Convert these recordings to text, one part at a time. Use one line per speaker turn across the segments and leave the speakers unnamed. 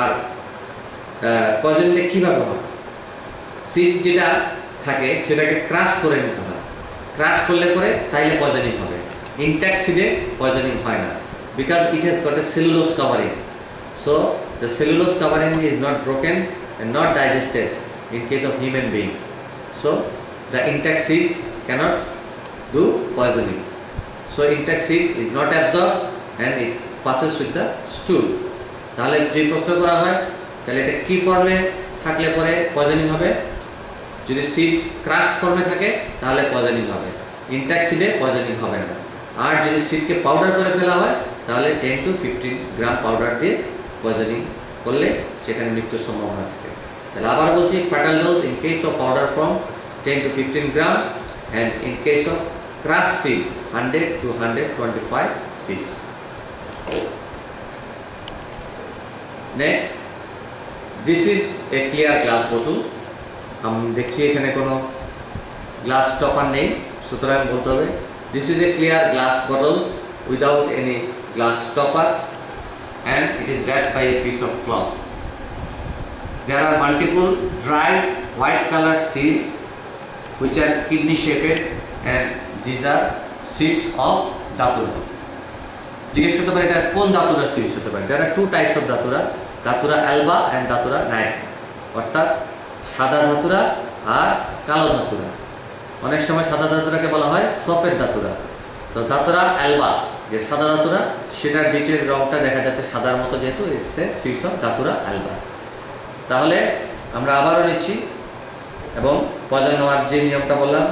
আর পয়জনিংটা কীভাবে হবে সিড যেটা থাকে সেটাকে ক্রাশ করে নিতে হয় ক্রাশ করলে পরে তাইলে পয়জনিং হবে ইনট্যাক্ট সিডে পয়জনিং হয় না because it has got a cellulose covering so the cellulose covering is not broken and not digested in case of human being. So the intact seed cannot do poisoning. So intact seed is not absorbed and it passes with the stool. তাহলে যে প্রশ্ন করা হয়, তাহলে এটা কি ফর্মে থাকলে পরে পয়জনিং হবে? যদি সিড ক্রাস্ট ফর্মে থাকে, তাহলে পয়জনিং হবে। ইনট্যাক্ট সিডে পয়জনিং হবে না। আর যদি সিডকে পাউডার করে ফেলা হয়, তাহলে ten to fifteen gram powder দিয়ে পয়জনিং করলে সেখানে মৃত্যুর সম্ভাবনা থাকে। তাহলে আবার বলছি fatal dose in case of powder form ten to fifteen gram and in case of crush seed hundred to hundred twenty five seeds next this is a clear glass বোতল আমি দেখছি এখানে কোনো গ্লাস টপার নেই, সুতরাং বলতে হবে this is a clear glass bottle without any glass topper and it is wrapped by a piece of cloth. There are multiple dried white colored seeds which are kidney shaped and these are seeds of datura. জিজ্ঞেস করতে পারে এটা কোন দাতুরা series হতে পারে there are two types of datura datura alba and datura night অর্থাৎ সাদা ধাতুরা আর কালো ধাতুরা। অনেক সময় সাদা ধাতুরাকে বলা হয় সফের দাতুরা তো দাতুরা অ্যালবা, যে সাদা ধাতুরা, সেটার নিচের রংটা দেখা যাচ্ছে সাদার মতো যেহেতু এসে সিক্স অফ দাতুরা অ্যালবা। তাহলে আমরা আবারও নিচ্ছি, এবং পয়জন নেওয়ার যে নিয়মটা বললাম,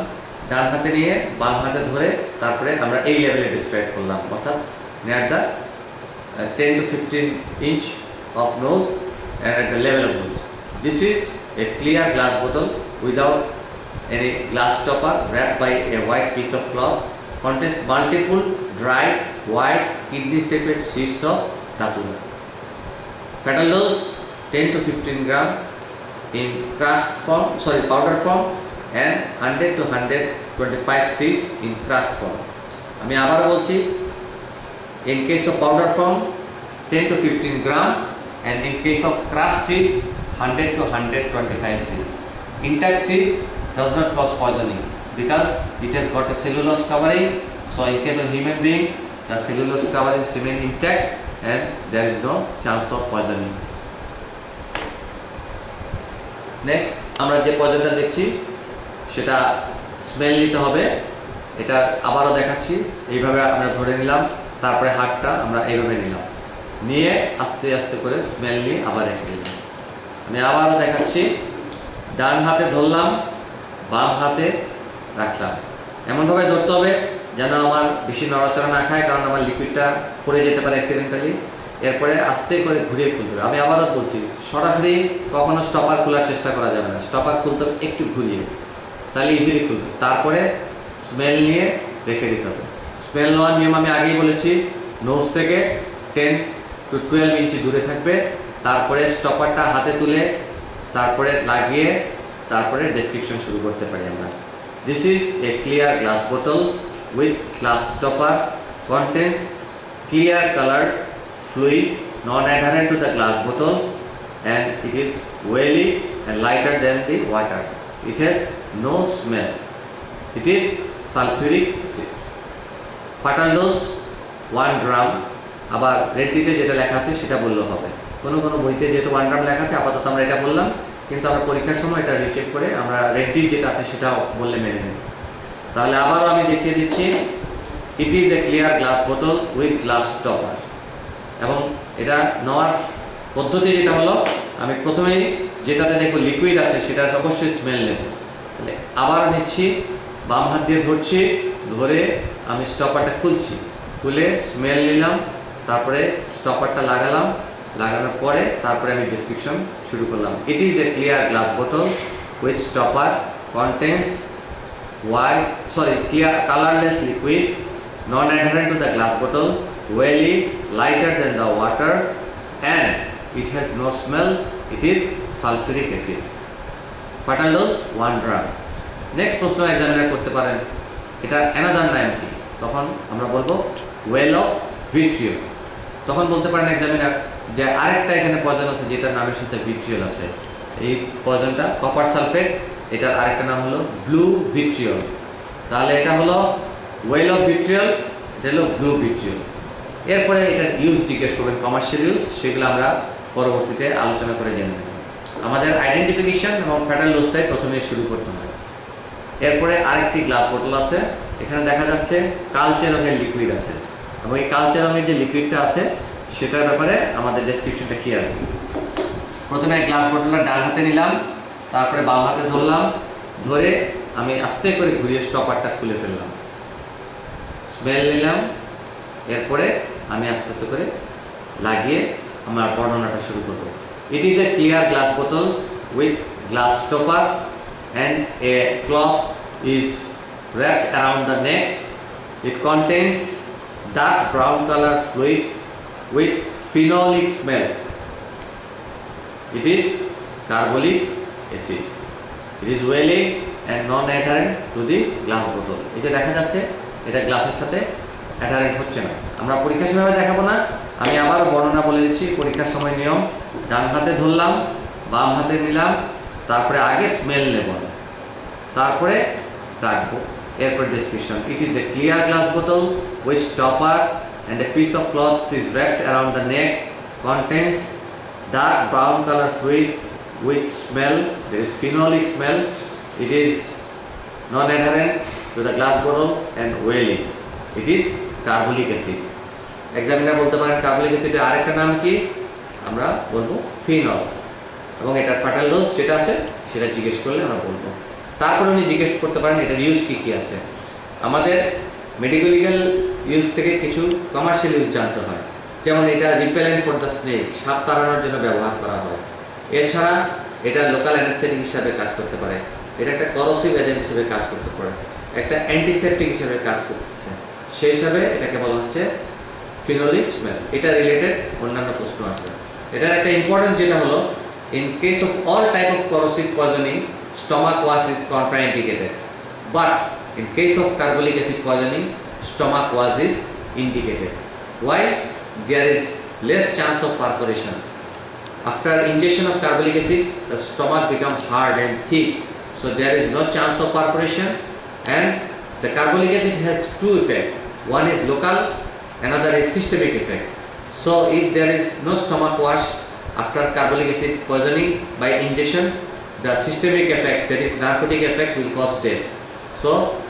ডান হাতে নিয়ে বাম হাতে ধরে তারপরে আমরা এই লেভেলে ডিসক্রাইব করলাম। অর্থাৎ near the ten to fifteen inch of nose and at the level of nose this is a clear glass বোতল without any glass topper wrapped by a white piece of cloth contains multiple dried white kidney shaped seeds of datura. Fatal dose 10 to 15 gram in crushed form, sorry powder form and 100 to 125 seeds in crushed form. আমি আবার বলছি in case of powder form 10 to 15 gram and in case of crushed seed 100 to 125 seed. Intact seeds does not cause poisoning because it has got a cellulose covering. So in case of human being, the cellulose coverings remain intact and there is no chance of poisoning. Next আমরা যে পয়জনটা দেখছি সেটা smell নিতে হবে এটা আবারও দেখাচ্ছি এইভাবে আমরা ধরে নিলাম তারপরে হাতটা আমরা এইভাবে নিলাম নিয়ে আস্তে আস্তে করে স্মেল নিয়ে আবার রেখে দিলাম। আমি আবারও দেখাচ্ছি, ডান হাতে ধরলাম, বাম হাতে রাখলাম। এমনভাবে ধরতে হবে যেন আমার বেশি নড়াচড়া না খায়, কারণ আমার লিকুইডটা পড়ে যেতে পারে অ্যাক্সিডেন্টালি এরপরে আস্তে করে ঘুরিয়ে খুলতে হবে। আমি আবারও বলছি, সরাসরি কখনো স্টপার খোলার চেষ্টা করা যাবে না। স্টপার খুলতে হবে, একটু ঘুরিয়ে। তাহলে ইজিলি খুলবে। তারপরে স্মেল নিয়ে রেখে দিতে হবে। স্মেল নেওয়ার নিয়ম আমি আগেই বলেছি নোজ থেকে টেন টু টুয়েলভ ইঞ্চি দূরে থাকবে তারপরে স্টপারটা হাতে তুলে তারপরে লাগিয়ে তারপরে ডেসক্রিপশন শুরু করতে পারি আমরা this is a clear glass বোতল with glass stopper contents clear coloured fluid non-adherent to the glass bottle and it is oily and lighter than the water. It has no smell. It is sulfuric acid. Fatal dose 1 drum আবার রেডডিতে যেটা লেখা আছে সেটা বললেও হবে। কোনো কোনো বইতে যেহেতু ওয়ান লেখা আছে, আপাতত আমরা এটা বললাম, কিন্তু আমরা পরীক্ষার সময় এটা রিচেক করে আমরা রেডডি যেটা আছে সেটা বললে মেনে নেব। তাহলে আবারও আমি দেখিয়ে দিচ্ছি it is a clear glass বোতল উইথ গ্লাস টপার এবং এটা নেওয়ার পদ্ধতি যেটা হলো, আমি প্রথমেই যেটাতে দেখব লিকুইড আছে সেটা অবশ্যই স্মেল নেব। তাহলে আবার নিচ্ছি, বাম হাত দিয়ে ধরছি, ধরে আমি স্টপারটা খুলছি। খুলে স্মেল নিলাম। তারপরে স্টপারটা লাগালাম, লাগানোর পরে তারপরে আমি ডিসক্রিপশন শুরু করলাম। It is a clear glass বোতল with stopper contents white sorry clear colourless liquid non adherent to the glass বোতল oily lighter than the water and it has no smell it is sulphuric acid fatal dose one dram next প্রশ্ন examiner করতে পারেন। এটা another নাম কি? তখন আমরা বলব ওয়েল অফ ভিট্রিয়ল তখন বলতে পারেন এক্সামিনার যে আরেকটা এখানে পয়জন আছে যেটার নামের সাথে ভিট্রিয়ল আছে। এই পয়জনটা কপার সালফেট এটার আরেকটা নাম হলো ব্লু ভিট্রিয়ল তাহলে এটা হলো ওয়েল অফ ভিট্রিয়ল এটা হলো ব্লু ভিট্রিয়ল এরপরে এটার ইউজ জিজ্ঞেস করবেন কমার্শিয়াল ইউজ সেগুলো আমরা পরবর্তীতে আলোচনা করে জেনে নেব। আমাদের আইডেন্টিফিকেশন এবং ফ্যাটাল লোসটাই প্রথমে শুরু করতে হয়। এরপরে আরেকটি গ্লাস বোতল আছে, এখানে দেখা যাচ্ছে কালচে রঙের লিকুইড আছে। এবং এই কালচে রঙের যে লিকুইডটা আছে, সেটার ব্যাপারে আমাদের ডেসক্রিপশনটা কি আর প্রথমে গ্লাস বোতলটা ডান হাতে নিলাম, তারপরে বাম হাতে ধরলাম, ধরে আমি আস্তে করে ঘুরিয়ে স্টপারটা খুলে ফেললাম। স্মেল নিলাম, এরপরে আমি আস্তে আস্তে করে লাগিয়ে আমার বর্ণনাটা শুরু করব। It is a clear glass বোতল with glass stopper and a cloth is wrapped around the neck. It contains dark brown color fluid with phenolic smell. It is carbolic acid. It is oily and non-adherent to the glass bottle. এটা দেখা যাচ্ছে, এটা গ্লাসের সাথে অ্যাডারেন্ট হচ্ছে না আমরা পরীক্ষা সময় দেখাবো না আমি আবার বর্ণনা বলে দিচ্ছি পরীক্ষার সময় নিয়ম ডান হাতে ধরলাম, বাম হাতে নিলাম, তারপরে আগে স্মেল নেব তারপরে রাখব এরপর description it is a clear glass বোতল with stopper and a piece of cloth is wrapped around the neck contains dark brown color fluid with smell there is phenolic smell it is non-adherent to the glass bottle and oily it is carbolic acid examiner বলতে পারেন carbolic অ্যাসিডের আরেকটা নাম কি আমরা বলব phenol এবং এটার ফাটাল ডোজ যেটা আছে সেটা জিজ্ঞেস করলে আমরা বলব তারপরে উনি জিজ্ঞেস করতে পারেন, এটার ইউজ কী কী আছে? আমাদের মেডিকেল লিগাল ইউজ থেকে কিছু কমার্শিয়াল ইউজ জানতে হয়। যেমন এটা রিপেলেন্ট ফর দ্য স্নেক সাপ তাড়ানোর জন্য ব্যবহার করা হয়। এছাড়া এটা লোকাল অ্যানেস্থেটিক হিসাবে কাজ করতে পারে। এটা একটা করসিভ এজেন্ট হিসেবে কাজ করতে পারে। একটা অ্যান্টিসেপটিক হিসেবে কাজ করতেছে। সেই হিসাবে এটাকে বলা হচ্ছে ফিনোলিক স্মেল এটা রিলেটেড অন্যান্য প্রশ্ন আসবে। এটার একটা ইম্পর্টেন্ট যেটা হলো in case of all type of corrosive poisoning stomach was is contraindicated. But in case of carbolic acid poisoning stomach was is indicated. Why? There is less chance of perforation. After ingestion of carbolic acid the stomach becomes hard and thick. So there is no chance of perforation and the carbolic acid has two effects. One is local another is systemic effect. So if there is no stomach wash after carbolic acid poisoning by ingestion the systemic effect that is narcotic effect will cause death so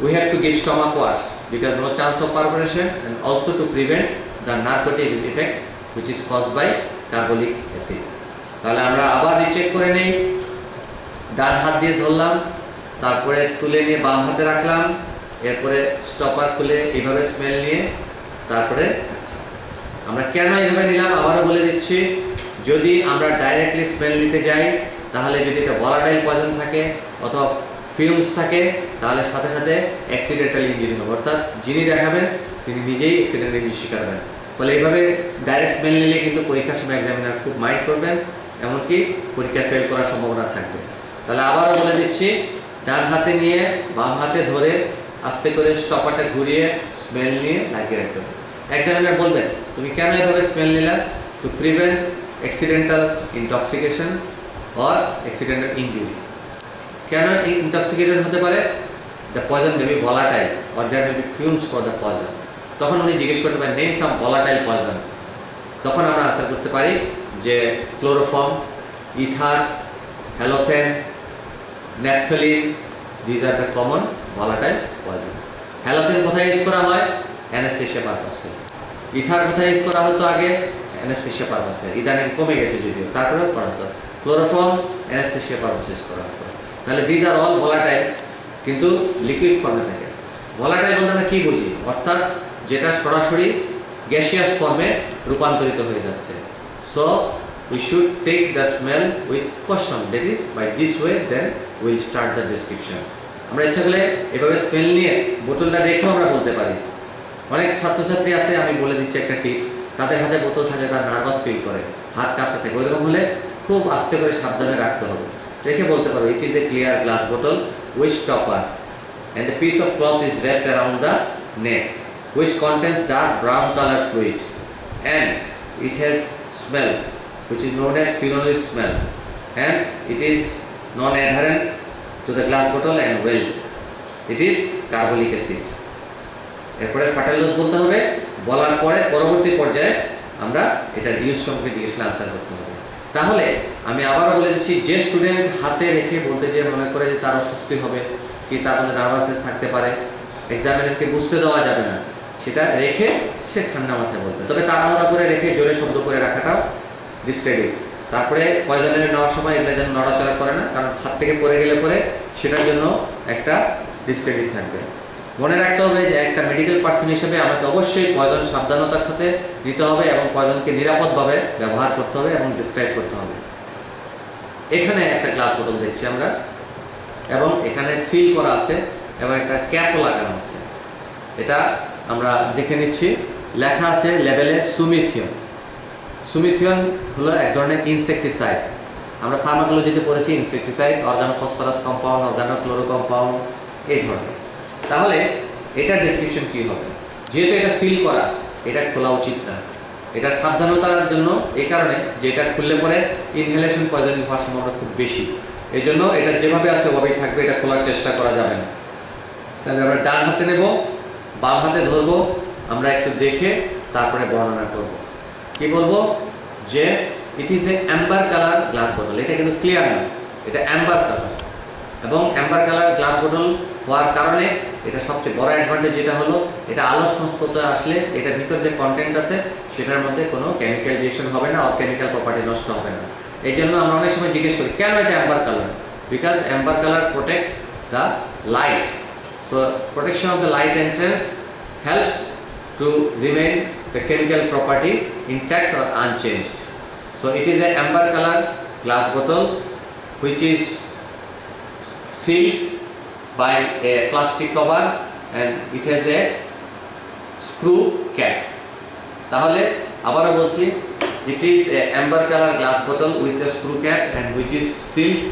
we have to give stomach wash because no chance of perforation and also to prevent the narcotic effect which is caused by carbolic acid তাহলে আমরা আবার recheck করে নেই ডান হাত দিয়ে ধরলাম তারপরে তুলে নিয়ে বাম হাতে রাখলাম এরপরে স্টপার খুলে এইভাবে স্মেল নিয়ে তারপরে আমরা কেন এইভাবে নিলাম আবারও বলে দিচ্ছি যদি আমরা ডাইরেক্টলি স্মেল নিতে যাই তাহলে যদি এটা ভলাটাইল পয়জন থাকে অথবা ফিউমস থাকে, তাহলে সাথে সাথে অ্যাক্সিডেন্টাল ইঞ্জুরি হবে। অর্থাৎ যিনি দেখাবেন, তিনি নিজেই অ্যাক্সিডেন্টের ইঞ্জুরি শিকার হবেন। ফলে এইভাবে ডাইরেক্ট স্মেল নিলে কিন্তু পরীক্ষার সময় এক্সামিনার খুব মাইন্ড করবেন, এমনকি পরীক্ষা ফেল করার সম্ভাবনা থাকবে। তাহলে আবারও বলে দিচ্ছি, ডান হাতে নিয়ে বাম হাতে ধরে আস্তে করে স্টপারটা ঘুরিয়ে স্মেল নিয়ে লাগিয়ে রাখতে হবে। এক্সামিনার বলবেন, তুমি কেন এভাবে স্মেল নিলা? To prevent accidental intoxication or accidental injury কেন ইনটক্সিকেটেড হতে পারে? The poison may be volatile or there may be fumes for the poison তখন উনি জিজ্ঞেস করতে পারেন নেম সাম ভলাটাইল পয়জন তখন আমরা আনসার করতে পারি যে chloroform ether halothane naphthalene these are the common volatile poison halothane কোথায় ইউজ করা হয়? অ্যানাস্থেশিয়া পারপাসে ইথার কোথায় ইউজ করা হতো আগে? অ্যানাস্থেশিয়া পারপাসে ইদানিং কমে গেছে যদিও। তারপরেও করা হতো। ক্লোরোফর্ম অ্যানাস্থেশিয়া ইউজ করা হতো তাহলে দিজ আর অল ভলাটাইল কিন্তু লিকুইড ফর্মে থাকে। ভলাটাইল বলতে আমরা কী বুঝি? অর্থাৎ যেটা সরাসরি গ্যাসিয়াস ফর্মে রূপান্তরিত হয়ে যাচ্ছে। So we should take the smell with caution, that is, by this way, then we'll start the description. আমরা ইচ্ছা করলে এভাবে স্মেল নিয়ে বোতলটা রেখেও আমরা বলতে পারি। অনেক ছাত্রছাত্রী আছে, আমি বলে দিচ্ছি একটা টিপস তাদের হাতে বোতল থাকে, তার নার্ভাস ফিল করে। হাত কাঁপতে থাকে। ওইরকম হলে খুব আস্তে করে সাবধানে রাখতে হবে। দেখে বলতে পারো it is a clear glass বোতল which topper and the piece of cloth is red around the neck which contains dark brown colour fluid and it has smell which is known as ফিরোন smell and it is non adherent to the glass বোতল and well it is carbolic acid এরপরে fatal dose বলতে হবে, বলার পরে পরবর্তী পর্যায়ে আমরা এটা ইউজ সম্পর্কে জিজ্ঞেসলে আনসার করতে হবে। তাহলে আমি আবারও বলে দিচ্ছি, যে স্টুডেন্ট হাতে রেখে বলতে যে মনে করে যে তার অস্বস্তি হবে, কি তার মধ্যে নার্ভাসনেস থাকতে পারে এক্সামিনারকে বুঝতে দেওয়া যাবে না, সেটা রেখে সে ঠান্ডা মাথায় বলবে। তবে তাড়াহুড়া করে রেখে জোরে শব্দ করে রাখাটাও ডিসক্রেডিট তারপরে পয়জনের নেওয়ার সময় এগুলো যেন নড়াচড়া করে না, কারণ হাত থেকে পড়ে গেলে পরে সেটার জন্য একটা ডিসক্রেডিট থাকবে। মনে রাখতে হবে যে একটা মেডিকেল পার্সন হিসেবে আমাকে অবশ্যই পয়জন সাবধানতার সাথে নিতে হবে এবং পয়জনকে নিরাপদভাবে ব্যবহার করতে হবে এবং ডিসক্রাইব করতে হবে। এখানে একটা গ্লাস বোতল দেখছি আমরা, এবং এখানে সিল করা আছে এবং একটা ক্যাপও লাগানো আছে। এটা আমরা দেখে নিচ্ছি। লেখা আছে লেভেলে সুমিথিয়ন। সুমিথিয়ন হলো এক ধরনের ইনসেকটিসাইড আমরা ফার্মাকোলজিতে পড়েছি insecticide organophosphorus compound organo chloro compound এই ধরনের। তাহলে এটার ডেসক্রিপশন কি হবে? যেহেতু এটা সিল করা, এটা খোলা উচিত না। এটা সাবধানতার জন্য এই কারণে যে এটা খুললে পরে ইনহেলেশন পয়জনিং হওয়ার সম্ভাবনা খুব বেশি। এই জন্য এটা যেভাবে আছে ওভাবেই থাকবে, এটা খোলার চেষ্টা করা যাবে না। তাহলে আমরা ডান হাতে নেব, বাম হাতে ধরবো, আমরা একটু দেখে তারপরে বর্ণনা করব। কি বলব? যে it is a amber colour glass বোতল এটা কিন্তু ক্লিয়ার না। এটা অ্যাম্বার কালার এবং অ্যাম্বার কালার গ্লাস বোতল হওয়ার কারণে এটা সবচেয়ে বড় অ্যাডভান্টেজ যেটা হলো, এটা আলো সংস্পর্শে আসলে এটার ভিতর যে কন্টেন্ট আছে, সেটার মধ্যে কোনো কেমিক্যাল রিয়েকশন হবে না আর কেমিক্যাল প্রপার্টি নষ্ট হবে না। এই জন্য আমরা অনেক সময় জিজ্ঞেস করি, কেন এটা amber colour because amber colour protects the light so protection of the light entrance helps to remain the chemical property intact or unchanged. It is an amber color glass bottle, which is sealed by a plastic cover and it has a screw cap. তাহলে আবারও বলছি it is a amber color glass bottle with a screw cap and which is sealed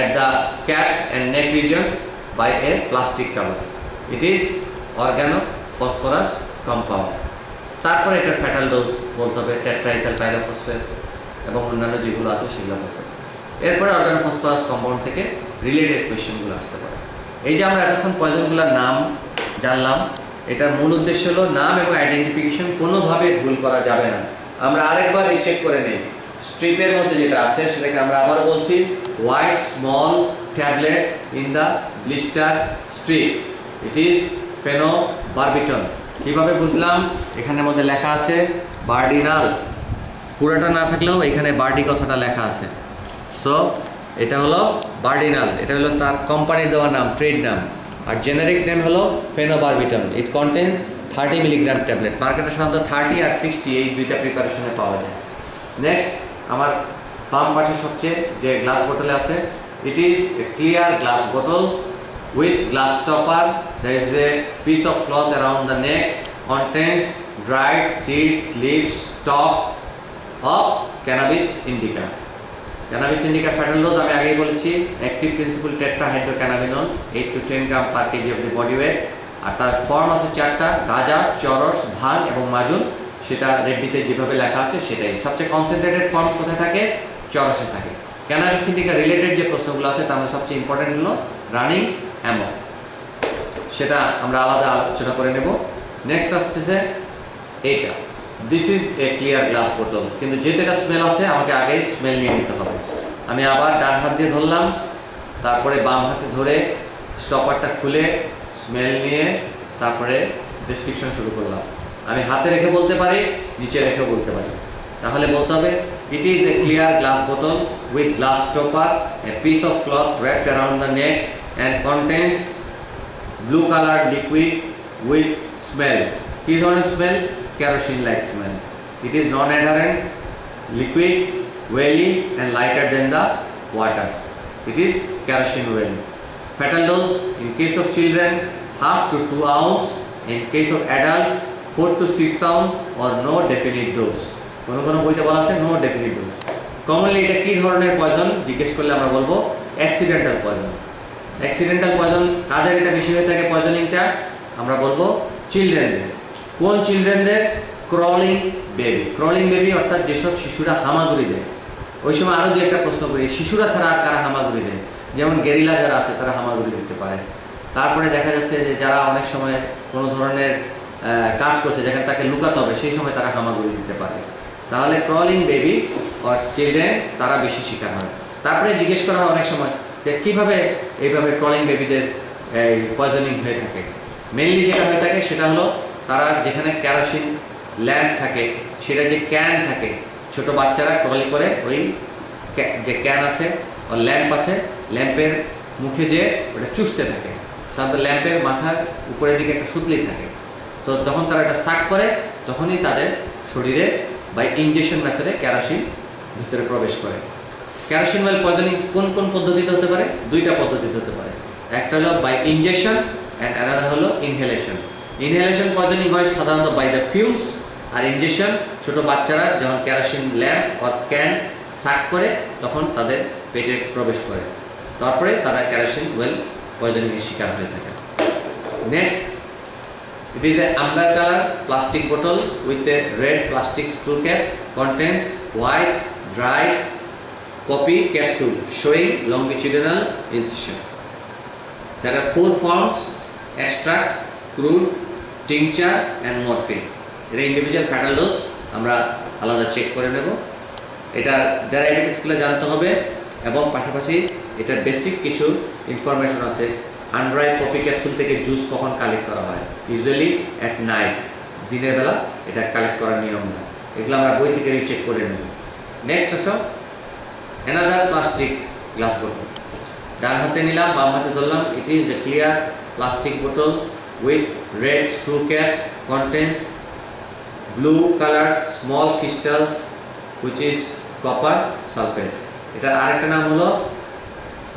at the cap and neck region by a plastic cover. It is phosphorus compound তারপরে এটা fatal dose বলতে হবে টেট্রাইথাল pyrophosphate এবং অন্যান্য যেগুলো আছে সেগুলো বলতে হবে এরপরে অর্গানো ফসফরাস কম্পাউন্ড থেকে রিলেটেড কোয়েশ্চেনগুলো আসতে পারে। এই যে আমরা এতক্ষণ পয়জনগুলোর নাম জানলাম, এটার মূল উদ্দেশ্য হলো নাম এবং আইডেন্টিফিকেশন কোনোভাবে ভুল করা যাবে না। আমরা আরেকবার এই চেক করে নিই। স্ট্রিপের মধ্যে যেটা আছে, সেটাকে আমরা আবার বলছি white small tablet in the blister strip it is phenobarbitone কীভাবে বুঝলাম? এখানের মধ্যে লেখা আছে বার্ডিনাল পুরোটা না থাকলেও এখানে বার্ডি কথাটা লেখা আছে। সো এটা হলো বার্ডিনাল, এটা হলো তার কোম্পানির দেওয়া নাম ট্রেড নাম। আর জেনারিক নেম হলো phenobarbitone it contains thirty milligram tablet মার্কেটে সাধারণত থার্টি আর সিক্সটি এই দুইটা প্রিপারেশনে পাওয়া যায়। নেক্সট আমার বাম পাশে সবচেয়ে যে গ্লাস বোতলে আছে ইট ইজ ক্লিয়ার গ্লাস বোতল with glass stopper there is a piece of cloth around the neck contains dried seeds, leaves, stalks of cannabis indica cannabis indica fatal dose আমি আগেই বলেছি active principal tetrahydrocannabinol 8 to 10 gram per KG of the body weight আর তার form আছে চারটা, গাঁজা, চরস ভাং এবং মাজুন, সেটা রেড্ডিতে যেভাবে লেখা আছে সেটাই। সবচেয়ে কনসেন্ট্রেটেড ফর্ম কোথায় থাকে? চরসে থাকে। ক্যানাবিস ইন্ডিকা রিলেটেড যে প্রশ্নগুলো আছে, তার মধ্যে সবচেয়ে ইম্পর্টেন্ট হলো রানিং অ্যামো সেটা আমরা আলাদা আলোচনা করে নেব। নেক্সট আসতেছে এইটা this is a clear glass বোতল কিন্তু এটা স্মেল আছে, আমাকে আগেই স্মেল নিয়ে নিতে হবে। আমি আবার ডান হাত দিয়ে ধরলাম, তারপরে বাম হাতে ধরে স্টপারটা খুলে স্মেল নিয়ে তারপরে ডিসক্রিপশন শুরু করলাম। আমি হাতে রেখে বলতে পারি, নিচে রেখে বলতে পারি। তাহলে বলতে হবে it is a clear glass বোতল with glass stopper a piece of cloth wrapped around the neck and contains blue colour liquid with smell কি ধরনের smell kerosene like smell it is non adherent liquid oily and lighter than the water it is kerosene oil. Fatal dose in case of children half to 2 ounce, in case of adult 4 to 6 ounce or no definite dose. কোনো কোনো বইতে বলা আছে no definite dose commonly এটা কি ধরনের poison জিজ্ঞেস করলে আমরা বলব অ্যাক্সিডেন্টাল পয়জন অ্যাক্সিডেন্টাল পয়জন কাদের এটা বেশি হয়ে থাকে পয়জনিংটা আমরা বলব চিলড্রেনদের কোন চিলড্রেনদের ক্রলিং বেবি ক্রলিং বেবি অর্থাৎ যেসব শিশুরা হামাগুড়ি দেয়। ওই সময় আরও দু একটা প্রশ্ন করি, শিশুরা ছাড়া আর কারা হামাগুড়ি দেয়? যেমন গেরিলা যারা আছে, তারা হামাগুড়ি দিতে পারে। তারপরে দেখা যাচ্ছে যে যারা অনেক সময় কোনো ধরনের কাজ করছে, যেখানে তাকে লুকাতে হবে, সেই সময় তারা হামাগুড়ি দিতে পারে। তাহলে ক্রলিং বেবি অর চিলড্রেন তারা বেশি শিকার হয়। তারপরে জিজ্ঞেস করা হয় অনেক সময় যে কীভাবে এইভাবে ক্রলিং বেবিদের এই পয়জনিং হয়ে থাকে? মেনলি যেটা হয়ে থাকে সেটা হলো তারা যেখানে ক্যারোসিন ল্যাম্প থাকে, সেটা যে ক্যান থাকে ছোট বাচ্চারা ক্রলি করে ওই যে ক্যান আছে ও ল্যাম্প আছে ল্যাম্পের মুখে যে ওটা চুষতে থাকে। সাধারণত ল্যাম্পের মাথার উপরের দিকে একটা সুতলি থাকে। তো যখন তারা এটা সাক করে, তখনই তাদের শরীরে বাই ইনজেকশন মেথডে ক্যারোসিন ভিতরে প্রবেশ করে। ক্যারোসিন ওয়েল পয়জনিং কোন কোন পদ্ধতিতে হতে পারে? দুইটা পদ্ধতিতে হতে পারে। একটা হলো বাই ইনজেকশন অ্যান্ড অ্যানাদার হলো ইনহেলেশন ইনহেলেশন পয়জনিং হয় সাধারণত বাই দ্য ফিউমস আর ইঞ্জেকশন ছোট বাচ্চারা যখন kerosene lamp or can suck করে, তখন তাদের পেটে প্রবেশ করে। তারপরে তারা ক্যারাসিন ওয়েল পয়জনিকের শিকার হয়ে থাকে। Next it is a amber colour plastic bottle with a red plastic screw cap contains white dry poppy capsule showing longitudinal incision that are four forms extract crude tincture and morphine এটা individual fatal dose আমরা আলাদা check করে নেব। এটা ডায়াবেটিসগুলো জানতে হবে এবং পাশাপাশি এটার বেসিক কিছু ইনফরমেশন আছে। আনড্রাইড কফি ক্যাপসুল থেকে জুস কখন কালেক্ট করা হয়? ইউজুয়ালি অ্যাট নাইট দিনের বেলা এটা কালেক্ট করার নিয়ম না। এগুলো আমরা বই থেকে চেক করে নেব। নেক্সট আসো অ্যানাদার প্লাস্টিক গ্লাস বোতল ডান হাতে নিলাম, বাম হাতে ধরলাম। It is the clear plastic বোতল with red screw cap contents blue colour small crystals which is copper sulphate এটা আরেকটা নাম হলো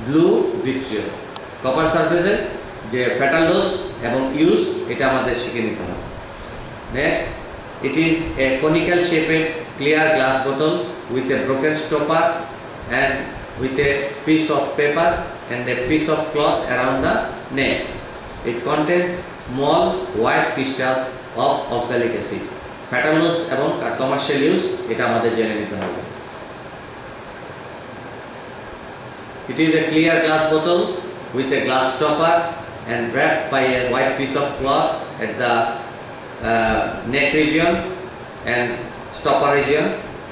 ব্লু ভিট্রিয়াল কপার সালফেটের যে ফ্যাটাল ডোজ এবং ইউজ এটা আমাদের শিখে নিতে হবে next it is a conical shaped clear glass বোতল with a broken stopper and with a piece of paper and a piece of cloth around the neck. It contains small white crystals of oxalic acid. Fatal dose এবং commercial use এটা আমাদের জেনে নিতে হবে It is a clear glass bottle with a glass stopper and wrapped by a white piece of cloth at the uh, neck region and stopper region.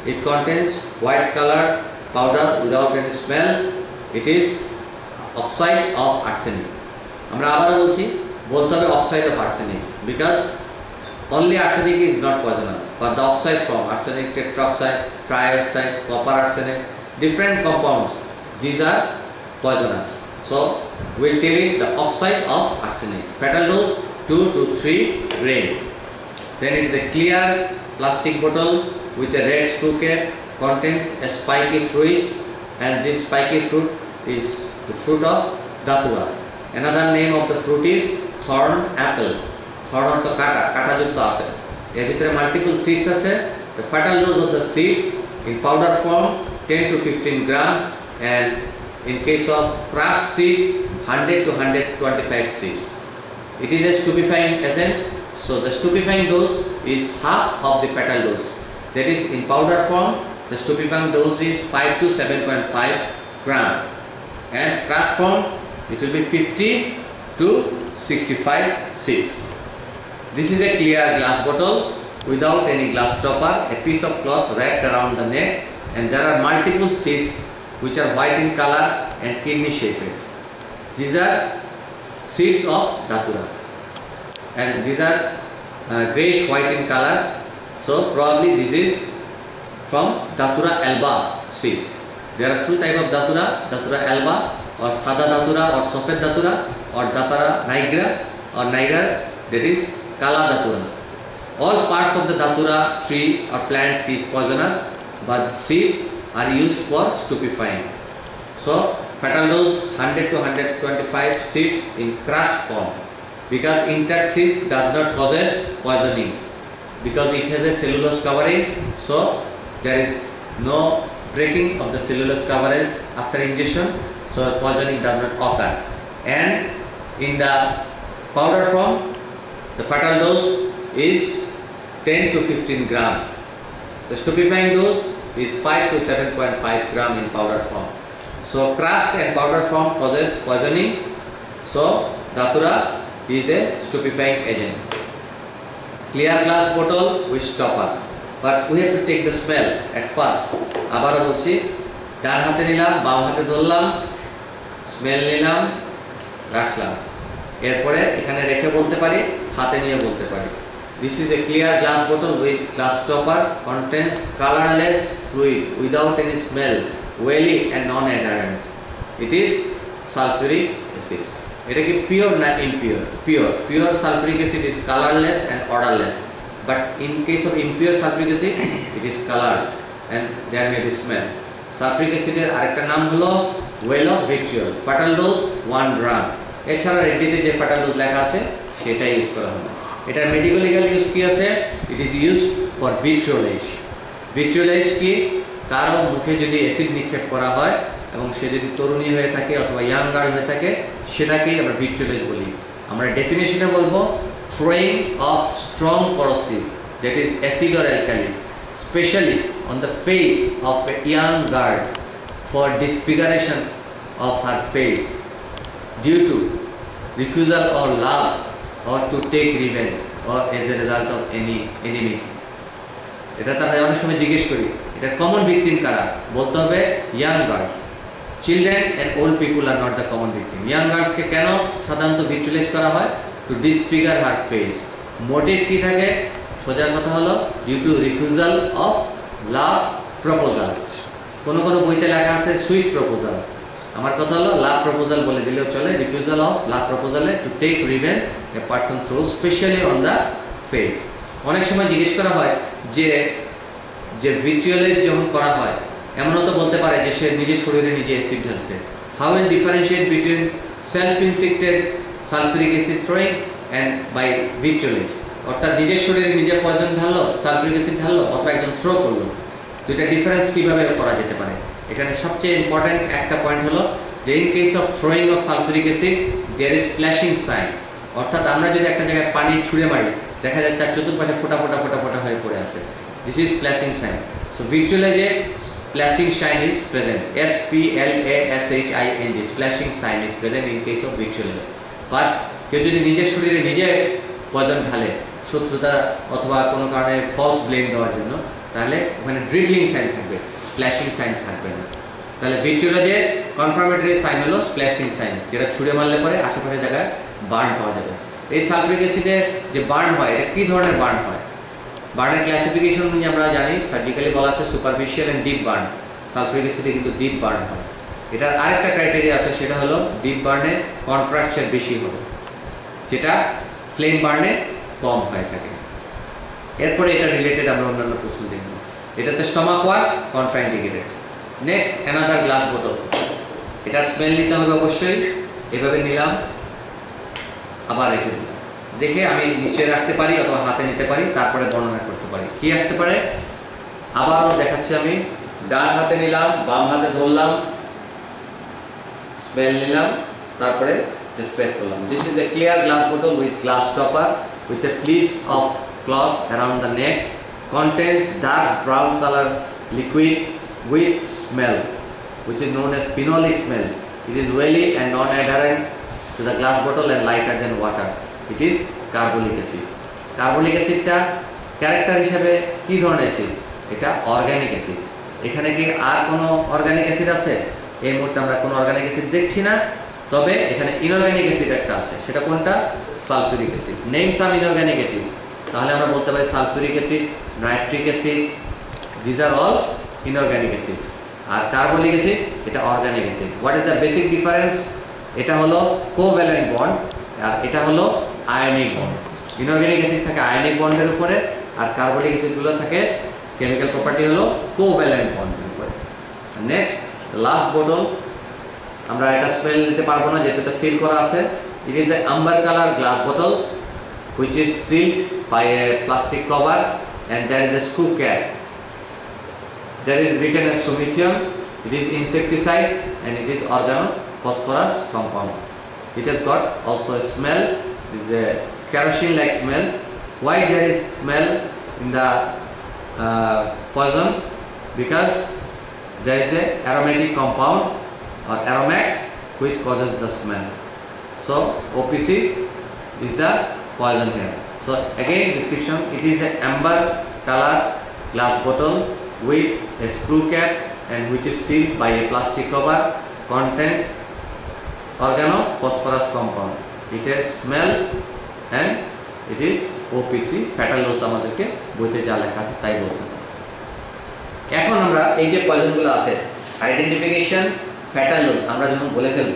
It contains white color powder without any smell. It is oxide of arsenic. আমরা আবারও বলছি বলতে হবে oxide of arsenic because only arsenic is not poisonous but the oxide from arsenic tetroxide, trioxide, copper arsenic, different compounds these are poisonous. So we'll take it the oxide of arsenic. Fatal dose 2 to 3 grain. Then it is a clear plastic bottle with a red screw cap contains a spiky fruit and this spiky fruit is the fruit of datura. Another name of the fruit is thorn apple. Thorn অর্থ কাটা কাটাযুক্ত apple এর ভিতরে multiple seeds আছে the fatal dose of the seeds in powder form 10 to 15 gram and in case of crushed seed 100 to 125 seeds. It is a stupefying agent so the stupefying dose is half of the fatal dose. That is in powder form the stupefying dose is 5 to 7.5 gram and crushed form it will be 50 to 65 seeds. This is a clear glass bottle without any glass stopper, a piece of cloth wrapped around the neck and there are multiple seeds which are white in color and kidney shaped. These are seeds of datura and these are uh, grayish white in color so probably this is from datura alba seeds. There are two types of datura, datura alba or sada datura or sofet datura or datura nigra or niger that is kala datura. All parts of the datura tree or plant is poisonous but seeds are used for stupefying. So fatal dose 100 to 125 seeds in crushed form because intact seed does not possess poisoning because it has a cellulose covering so there is no breaking of the cellulose coverage after ingestion so poisoning does not occur and in the powder form the fatal dose is 10 to 15 gram. The stupefying dose is 5 to 7.5 gram in powder form. So crushed and powder form causes poisoning. So datura is a stupefying agent. Clear glass bottle with stopper. But we have to take the smell at first. আবারও বলছি ডান হাতে নিলাম বাম হাতে ধরলাম smell নিলাম রাখলাম এরপরে এখানে রেখে বলতে পারি হাতে নিয়ে বলতে পারি। This is a clear glass বোতল with glass stopper contains colourless fluid without any smell oily and non adherent it is sulphuric acid এটা কি পিওর না impure pure pure sulphuric acid is colourless and odourless but in case of impure sulphuric acid it is colour and there may be smell sulphuric অ্যাসিডের আরেকটা নাম হলো oil of vitriol fatal dose one gram এছাড়া রেড্ডিতে যে fatal dose লেখা আছে সেটাই ইউজ করা হবে। এটার মেডিকেল লিগাল ইউজ কি আছে? It is use for vitriolize vitriolize কি? কারও মুখে যদি অ্যাসিড নিক্ষেপ করা হয় এবং সে যদি তরুণী হয়ে থাকে অথবা ইয়াং গার্ল হয়ে থাকে, সেটাকেই আমরা ভিট্রিওলাইজ বলি। আমরা ডেফিনেশনে বলব throwing of strong corrosive, that is acid or alkali especially on the face of a young girl for disfiguration of her face due to refusal or love or to take revenge, or as a result of any enemy. এটা তো আমরা অনেক সময় জিজ্ঞেস করি, এটা common victim কারা? বলতে হবে young girls children and old people are not the common victim young গার্লসকে কেন সাধারণত ভিক্টিলাইজ করা হয়? To disfigure her face motive কী থাকে? সোজা কথা হলো due to refusal of love proposal কোনো কোনো বইতে লেখা আছে সুইট প্রপোজাল আমার কথা হলো লাভ প্রপোজাল বলে দিলেও চলে refusal of love প্রপোজালে to take revenge a person through specially on the face অনেক সময় জিজ্ঞেস করা হয় যে যে ভিজুয়ালাইজ যখন করা হয়, এমনও তো বলতে পারে যে সে নিজের শরীরে নিজে acid ঢালছে। How will differentiate between self inflicted sulphuric acid throwing and by visualize অর্থাৎ নিজের শরীরে নিজে পয়জন ঢাললো সালফিউরিক অ্যাসিড ঢাললো, অথবা একজন থ্রো করল। দুইটা ডিফারেন্স কীভাবে করা যেতে পারে? এখানে সবচেয়ে ইম্পর্ট্যান্ট একটা পয়েন্ট হলো যে in case of throwing of sulphuric acid there is splashing sign অর্থাৎ আমরা যদি একটা জায়গায় পানি ছুঁড়ে মারি, দেখা যায় তার চতুর্পাশে ফোটা ফোটা ফোটা ফোটা হয়ে পড়ে আছে this is splashing sign so ভিজুয়ালাইজে splashing shine is present. S P L A S H I N G splashing sign is present in case of visualize. But, কেউ যদি নিজের শরীরে নিজে পয়জন ঢালে, শত্রুতা অথবা কোনো কারণে ফলস ব্লেম দেওয়ার জন্য, তাহলে ওখানে ড্রিবলিং সাইন থাকবে স্প্ল্যাশিং সাইন থাকবে না তাহলে ভিজুয়ালাইজে কনফার্মেটরি সাইন হলো স্প্ল্যাশিং সাইন যেটা ছুঁড়ে মারলে পরে আশেপাশে জায়গায় বার্ন পাওয়া যাবে। এই সালফিক অ্যাসিডে যে বার্ন হয়, এটা কী ধরনের বার্ন হয়? বার্নের ক্লাসিফিকেশন নিয়ে আমরা জানি সার্জিক্যালি বলা আছে superficial and deep burn sulphuric অ্যাসিডে কিন্তু ডিপ বার্ন হয়। এটার আরেকটা ক্রাইটেরিয়া আছে, সেটা হলো ডিপ বার্নে কন্ট্রাকচার বেশি হবে, যেটা ফ্লেম বার্নে কম হয়ে থাকে। এরপরে এটা রিলেটেড আমরা অন্যান্য প্রশ্ন দেখব। এটাতে stomach wash contraindicated next another glass বোতল এটা স্মেল নিতে হবে অবশ্যই। এভাবে নিলাম। আবার রেখে দিলাম। দেখে আমি নিচে রাখতে পারি অথবা হাতে নিতে পারি, তারপরে বর্ণনা করতে পারি। কি আসতে পারে? আবারও দেখাচ্ছি আমি। ডান হাতে নিলাম, বাম হাতে ধরলাম স্মেল নিলাম, তারপরে স্প্রে করলাম। This is a clear glass বোতল with glass stopper with a piece of cloth around the neck contains dark brown color liquid with smell, which is known as phenolic smell. It is oily and non-adherent to the glass bottle and lighter than water. It is carbolic acid carbolic অ্যাসিডটা character হিসাবে কী ধরনের acid এটা organic acid এখানে কি আর কোনো organic acid আছে? এই মুহূর্তে আমরা কোনো অর্গ্যানিক অ্যাসিড দেখছি না, তবে এখানে ইনঅর্গ্যানিক অ্যাসিড একটা আছে। সেটা কোনটা? Sulphuric acid name some inorganic acid তাহলে আমরা বলতে পারি sulphuric acid nitric acid these are all inorganic acid R carbolic acid এটা organic acid what is the basic difference এটা হলো কোভ্যালেন্ট বন্ড, আর এটা হলো আয়নিক বন্ড। ইনঅর্গানিক অ্যাসিড থাকে আয়নিক বন্ডের উপরে, আর কার্বনিক অ্যাসিডগুলো থাকে কেমিক্যাল প্রপার্টি হলো কোভ্যালেন্ট বন্ডের উপরে। নেক্সট, লাস্ট বোতল, আমরা এটা স্মেল নিতে পারব না, যেহেতু এটা সিল করা আছে। It is a amber colour glass বোতল which is sealed by a plastic cover and there is a screw cap there is written as Sumithion it is insecticide and it is organo phosphorus compound. It has got also a smell, a kerosene like smell. Why there is smell? in the uh, poison because there is a aromatic compound or aromax which causes the smell. So OPC is the poison here. So again description it is a amber color glass bottle with a screw cap and which is sealed by a plastic cover contains organophosphorus compound. It has smell and it is OPC fatal dose আমাদেরকে বইতে যা লেখা আছে তাই বলতে এখন আমরা এই যে পয়জনগুলো আছে আইডেন্টিফিকেশন ফ্যাটাল ডোজ আমরা যখন বলে ফেলব,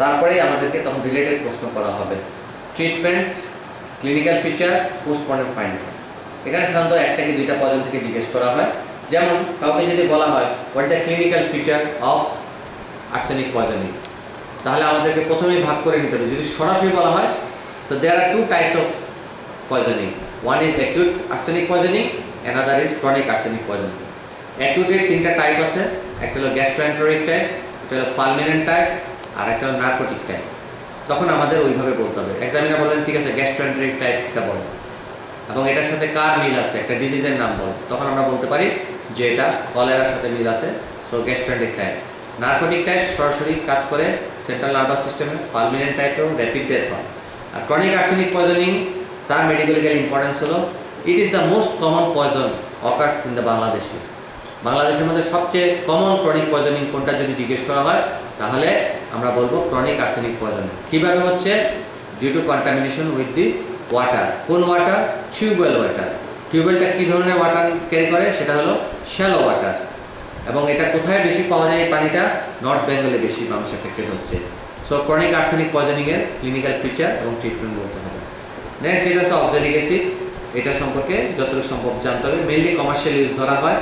তারপরেই আমাদেরকে তখন রিলেটেড প্রশ্ন করা হবে। Treatment clinical feature postmortem findings এখানে সাধারণত একটা কি দুইটা পয়জন থেকে জিজ্ঞেস করা হয়। যেমন, কাউকে যদি বলা হয় what the clinical feature of arsenic poisoning তাহলে আমাদেরকে প্রথমেই ভাগ করে নিতে হবে। যদি সরাসরি বলা হয় so there are two types of poisoning one is acute arsenic poisoning another is chronic arsenic poisoning অ্যাকিউটের তিনটা টাইপ আছে। একটা হলো গ্যাস্ট্রোএন্টারিক টাইপ একটা হলো ফালমিনেন্ট টাইপ আর একটা হলো নার্কোটিক টাইপ তখন আমাদের ওইভাবে বলতে হবে। এক্সামিনার বলবেন ঠিক আছে গ্যাস্ট্রোএন্টারিক টাইপটা বলো। এবং এটার সাথে কার মিল আছে? একটা ডিজিজের নাম বলো। তখন আমরা বলতে পারি যে এটা কলেরার সাথে মিল আছে so gastroenteric type narcotic type সরাসরি কাজ করে সেন্ট্রাল নার্ভাস সিস্টেমে পালমিনেন্ট টাইপেও র্যাপিড ডেথ হয়। আর ক্রনিক আর্সেনিক পয়জনিং তার মেডিকেল মেডিকেলিক্যাল ইম্পর্টেন্স হলো it is the most common poison occurs in the বাংলাদেশে বাংলাদেশের মধ্যে সবচেয়ে কমন ক্রনিক পয়জনিং কোনটা যদি জিজ্ঞেস করা হয়, তাহলে আমরা বলব ক্রনিক আর্সেনিক পয়জনিং কীভাবে হচ্ছে? Due to contamination with the water কোন ওয়াটার টিউবওয়েল ওয়াটার টিউবওয়েলটা কী ধরনের ওয়াটার ক্যারি করে? সেটা হলো শ্যালো ওয়াটার এবং এটা কোথায় বেশি পাওয়া যায় এই পানিটা? নর্থ বেঙ্গলে বেশি মানুষ এফেক্টেড হচ্ছে। সো ক্রনিক আর্সেনিক পয়জনিংয়ের ক্লিনিক্যাল ফিচার এবং ট্রিটমেন্ট বলতে হবে। নেক্সট যেটা হচ্ছে অক্সালিক অ্যাসিড এটা সম্পর্কে যতটুকু সম্ভব জানতে হবে। মেনলি কমার্শিয়াল ইউজ ধরা হয়।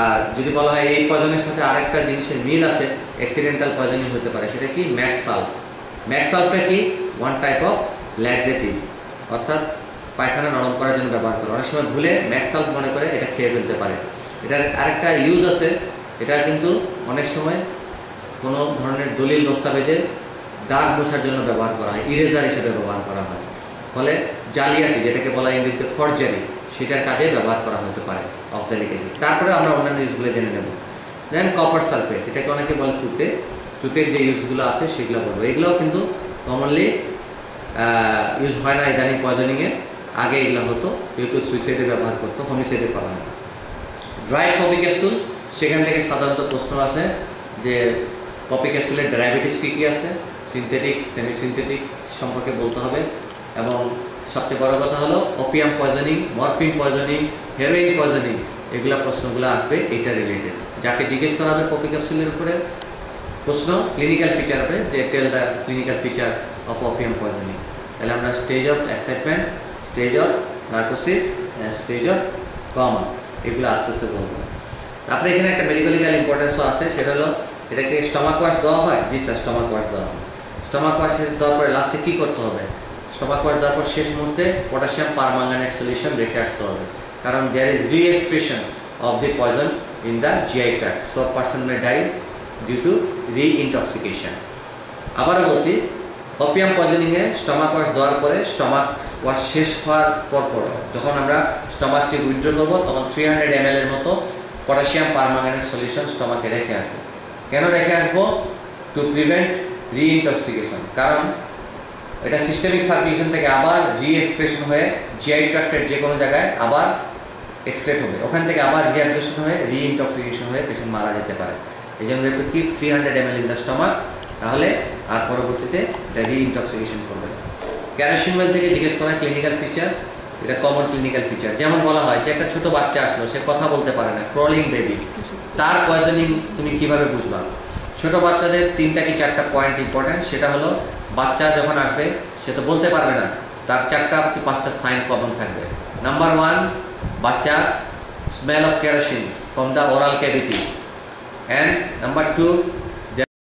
আর যদি বলা হয় এই পয়জনের সাথে আরেকটা জিনিসের মিল আছে অ্যাক্সিডেন্টাল পয়জনিং হতে পারে, সেটা কি? ম্যাক্সাল ম্যাক্সালটা কি? ওয়ান টাইপ অফ ল্যাক্সেটিভ অর্থাৎ পায়খানা নরম করার জন্য ব্যবহার করে। অনেক সময় ভুলে ম্যাক্সাল মনে করে এটা খেয়ে ফেলতে পারে। এটার আরেকটা ইউজ আছে এটা কিন্তু অনেক সময় কোনো ধরনের দলিল দস্তাবেজে দাগ মোছার জন্য ব্যবহার করা হয় ইরেজার হিসেবে ব্যবহার করা হয়। ফলে জালিয়াতি, যেটাকে বলা ইংরেজিতে ফরজারি সেটার কাজে ব্যবহার করা হতে পারে অক্সালিক অ্যাসিড তারপরে আমরা অন্যান্য ইউজগুলো জেনে নেব। দেন কপার সালফেট এটাকে অনেকে বলে তুতে। তুতের যে ইউজগুলো আছে, সেগুলো বলব। এগুলোও কিন্তু কমনলি ইউজ হয় না ইদানিং পয়জনিংয়ে আগে এগুলো হতো কেউ সুইসাইডে ব্যবহার করতো হোমিসাইডে করা হয়। ড্রাই কপি ক্যাপসুল সেখান থেকে সাধারণত প্রশ্ন আছে যে কপি ক্যাপসুলের ডায়াবেটিস কী কী আছে? সিনথেটিক সেমি সিনথেটিক সম্পর্কে বলতে হবে। এবং সবচেয়ে বড় কথা হলো opium poisoning morphine poisoning heroin poisoning এগুলো প্রশ্নগুলো আসবে এটা রিলেটেড যাকে জিজ্ঞেস করা হবে কপি ক্যাপসুলের উপরে, প্রশ্ন ক্লিনিক্যাল ফিচার হবে যে tell the clinical feature of opium poisoning তাহলে আমরা stage of excitement stage of narcosis stage of coma এগুলো আস্তে আস্তে বলব। তারপরে এখানে একটা মেডিকেলিক্যাল ইম্পর্টেন্সও আছে, সেটা হলো এটাকে স্টমাক ওয়াশ দেওয়া হয়? জি স্যার স্টমাক ওয়াশ দেওয়া হয়। স্টমাক ওয়াশ দেওয়ার পরে লাস্টে কী করতে হবে? স্টমাক ওয়াশ দেওয়ার পর শেষ মুহূর্তে পটাশিয়াম পারমাঙ্গানেট সলিউশন রেখে আসতে হবে। কারণ there is re excretion of the poison in the GI tract so person may die due to re intoxication আবারও বলছি অপিয়াম পয়জনিংয়ে স্টমাক ওয়াশ দেওয়ার পরে স্টমাক ওয়াশ শেষ হওয়ার পর পর যখন আমরা স্টমাকটি উইথড্র করব, তখন থ্রি হান্ড্রেড এম এর মতো পটাশিয়াম পারমাঙ্গানেট সলিউশন স্টমাকে রেখে আসব। কেন রেখে আসব? টু প্রিভেন্ট রিইনটক্সিকেশন কারণ এটা সিস্টেমিক সার্কুলেশন থেকে আবার রি এক্সপ্রেশন হয়ে জিআই ট্রাক্টের যে কোনো জায়গায় আবার এক্সপ্রেট হবে। ওখান থেকে আবার রিঅ্যাগ্রেশন হয়ে রিইনটক্সিকেশন হয়ে পেশেন্ট মারা যেতে পারে। এই জন্য একটু কি three hundred M L in the stomach তাহলে আর পরবর্তীতে এটা রিইনটক্সিকেশন করবে ক্যারোসিন থেকে জিজ্ঞেস করা ক্লিনিক্যাল ফিচার এটা কমন ক্লিনিক্যাল ফিচার যেমন বলা হয় যে একটা ছোট বাচ্চা আসলো, সে কথা বলতে পারে না ক্রলিং বেবি তার পয়জনিং তুমি কীভাবে বুঝবা? ছোট বাচ্চাদের তিনটা কি চারটা পয়েন্ট ইম্পর্টেন্ট সেটা হলো, বাচ্চা যখন আসবে, সে তো বলতে পারবে না, তার চারটা কি পাঁচটা সাইন কমন থাকবে। নাম্বার ওয়ান বাচ্চা smell of kerosene from the oral cavity and number two